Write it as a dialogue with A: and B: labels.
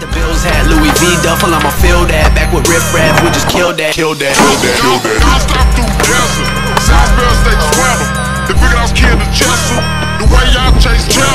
A: The bills had Louis V duffel, I'ma feel that. Back with Riff Raff, we just killed that. Killed that. Killed that. Killed that.
B: Y'all stop through desert. South Bell State Sweater. They figured I was killing the Chester. The way y'all chase cheddar.